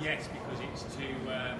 Yes, because it's too um,